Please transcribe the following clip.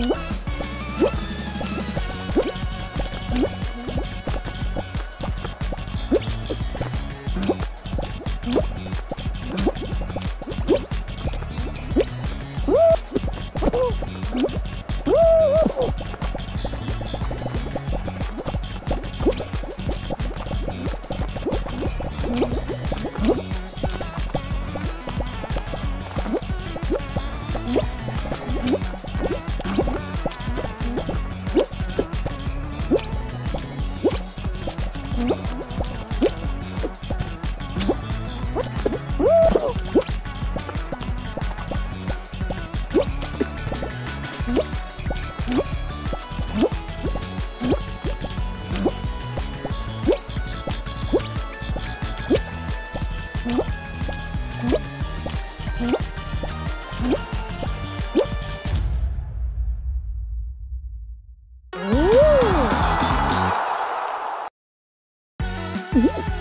Woo! 嗯。hmm